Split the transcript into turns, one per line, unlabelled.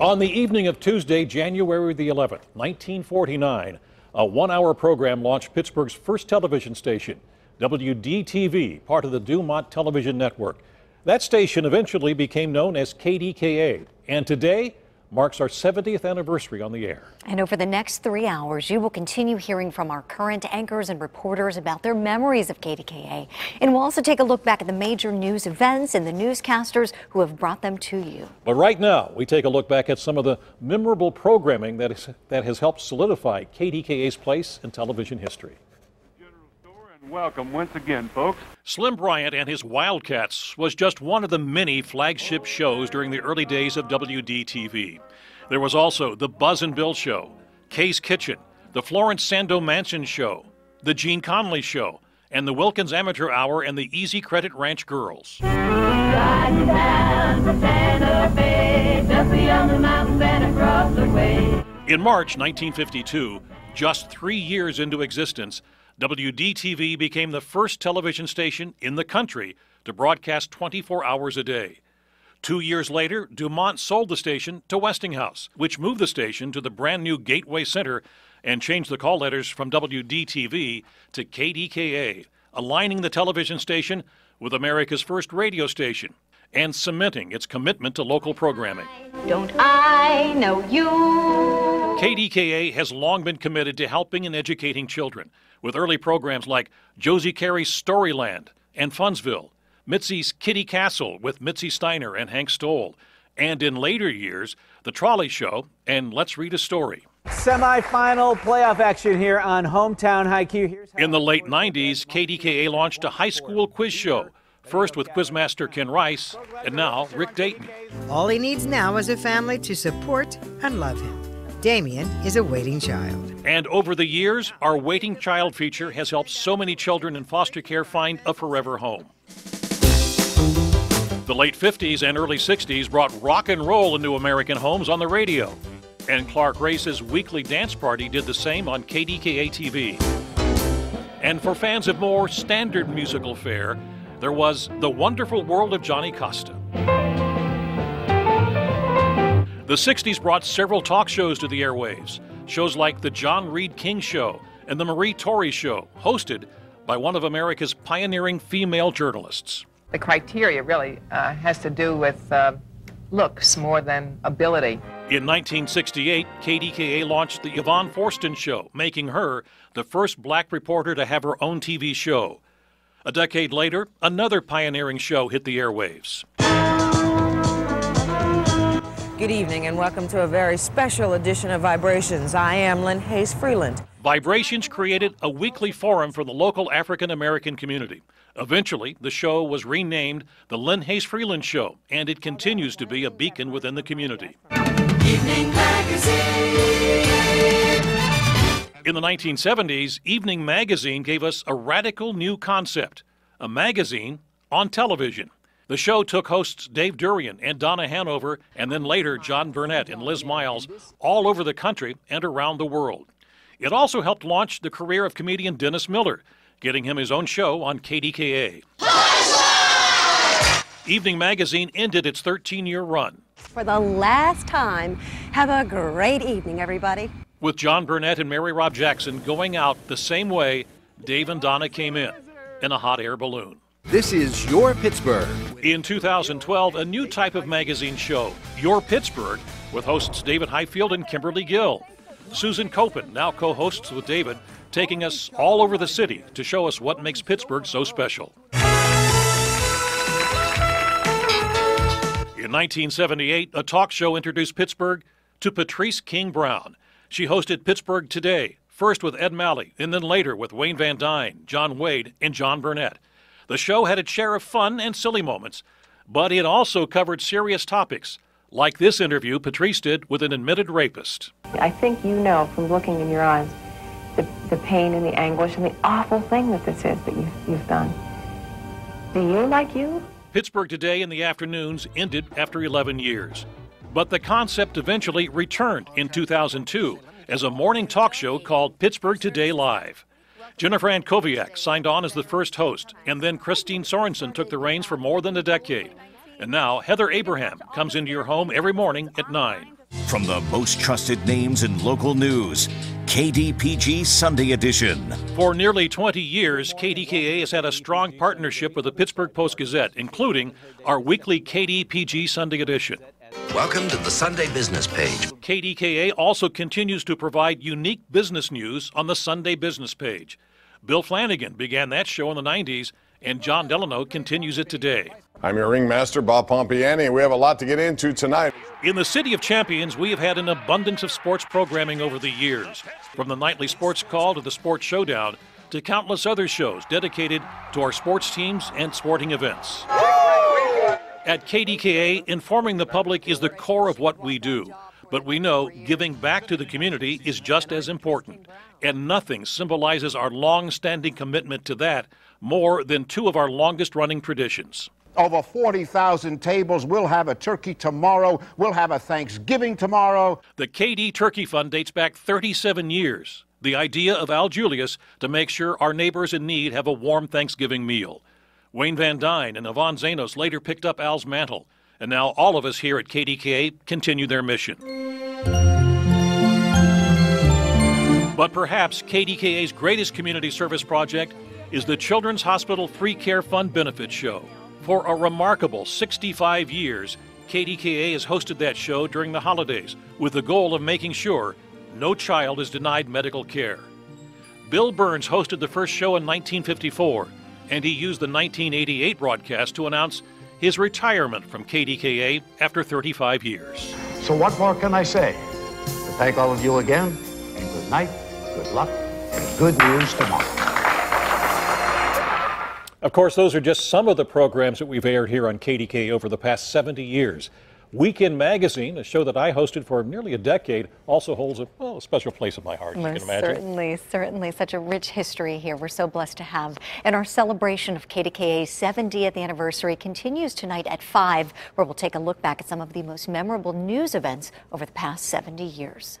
On the evening of Tuesday, January the 11th, 1949, a one hour program launched Pittsburgh's first television station, WDTV, part of the Dumont Television Network. That station eventually became known as KDKA, and today marks our 70th anniversary on the air.
And over the next three hours, you will continue hearing from our current anchors and reporters about their memories of KDKA. And we'll also take a look back at the major news events and the newscasters who have brought them to you.
But right now, we take a look back at some of the memorable programming that, is, that has helped solidify KDKA's place in television history.
Welcome once again, folks.
Slim Bryant and his Wildcats was just one of the many flagship shows during the early days of WDTV. There was also The Buzz and Bill Show, Kay's Kitchen, The Florence Sando Mansion Show, The Gene Conley Show, and The Wilkins Amateur Hour and The Easy Credit Ranch Girls. In March 1952, just three years into existence, WDTV became the first television station in the country to broadcast 24 hours a day. Two years later, Dumont sold the station to Westinghouse, which moved the station to the brand new Gateway Center and changed the call letters from WDTV to KDKA, aligning the television station with America's first radio station and cementing its commitment to local programming.
Don't I know you?
KDKA has long been committed to helping and educating children with early programs like Josie Carey's Storyland and Funsville, Mitzi's Kitty Castle with Mitzi Steiner and Hank Stohl, and in later years, The Trolley Show and Let's Read a Story.
Semi-final playoff action here on Hometown High Q.
In the late 90s, KDKA launched a high school quiz show, first with quizmaster Ken Rice, and now Rick Dayton.
All he needs now is a family to support and love him. Damien is a waiting child.
And over the years, our waiting child feature has helped so many children in foster care find a forever home. The late 50s and early 60s brought rock and roll into American homes on the radio. And Clark Race's weekly dance party did the same on KDKA TV. And for fans of more standard musical fare, there was The Wonderful World of Johnny Costa. The 60s brought several talk shows to the airwaves, shows like The John Reed King Show and The Marie Torre Show, hosted by one of America's pioneering female journalists.
The criteria really uh, has to do with uh, looks more than ability.
In 1968, KDKA launched The Yvonne Forston Show, making her the first black reporter to have her own TV show. A decade later, another pioneering show hit the airwaves.
Good evening and welcome to a very special edition of Vibrations. I am Lynne Hayes Freeland.
Vibrations created a weekly forum for the local African American community. Eventually, the show was renamed the Lynne Hayes Freeland Show, and it continues to be a beacon within the community. Evening In the 1970s, Evening Magazine gave us a radical new concept a magazine on television. The show took hosts Dave Durian and Donna Hanover, and then later John Burnett and Liz Miles, all over the country and around the world. It also helped launch the career of comedian Dennis Miller, getting him his own show on KDKA. Evening Magazine ended its 13 year run.
For the last time, have a great evening, everybody.
With John Burnett and Mary Robb Jackson going out the same way Dave and Donna came in, in a hot air balloon.
This is Your Pittsburgh.
In 2012, a new type of magazine show, Your Pittsburgh, with hosts David Highfield and Kimberly Gill. Susan Koeppen now co hosts with David, taking us all over the city to show us what makes Pittsburgh so special. In 1978, a talk show introduced Pittsburgh to Patrice King Brown. She hosted Pittsburgh Today, first with Ed Malley, and then later with Wayne Van Dine, John Wade, and John Burnett. The show had its share of fun and silly moments, but it also covered serious topics, like this interview Patrice did with an admitted rapist.
I think you know from looking in your eyes the, the pain and the anguish and the awful thing that this is that you, you've done. Do you like you?
Pittsburgh Today in the afternoons ended after 11 years. But the concept eventually returned in 2002 as a morning talk show called Pittsburgh Today Live. Jennifer Antkowiak signed on as the first host, and then Kristine Sorensen took the reins for more than a decade. And now Heather Abraham comes into your home every morning at 9.
From the most trusted names in local news, KDPG Sunday Edition.
For nearly 20 years, KDKA has had a strong partnership with the Pittsburgh Post Gazette, including our weekly KDPG Sunday Edition.
Welcome to the Sunday Business page.
KDKA also continues to provide unique business news on the Sunday Business page. Bill Flanagan began that show in the 90s, and John Delano continues it today.
I'm your ringmaster, Bob Pompeani. And we have a lot to get into tonight.
In the City of Champions, we have had an abundance of sports programming over the years, from the nightly sports call to the sports showdown to countless other shows dedicated to our sports teams and sporting events. At KDKA, informing the public is the core of what we do. But we know giving back to the community is just as important, and nothing symbolizes our long standing commitment to that more than two of our longest running traditions.
Over 40,000 tables. We'll have a turkey tomorrow. We'll have a Thanksgiving tomorrow.
The KD Turkey Fund dates back 37 years. The idea of Al Julius to make sure our neighbors in need have a warm Thanksgiving meal. Wayne Van Dine and Yvonne Zanos later picked up Al's mantle, and now all of us here at KDKA continue their mission. But perhaps KDKA's greatest community service project is the Children's Hospital Free Care Fund Benefit Show. For a remarkable 65 years, KDKA has hosted that show during the holidays with the goal of making sure no child is denied medical care. Bill Burns hosted the first show in 1954 and he used the 1988 broadcast to announce his retirement from KDKA after 35 years.
So, what more can I say? To thank all of you again, and good night, good luck, and good news tomorrow.
Of course, those are just some of the programs that we've aired here on KDK over the past 70 years. Weekend Magazine, a show that I hosted for nearly a decade, also holds a, well, a special place in my heart,
Most
you can imagine.
Certainly, certainly. Such a rich history here. We're so blessed to have. And our celebration of KDKA's 70th anniversary continues tonight at 5, where we'll take a look back at some of the most memorable news events over the past 70 years.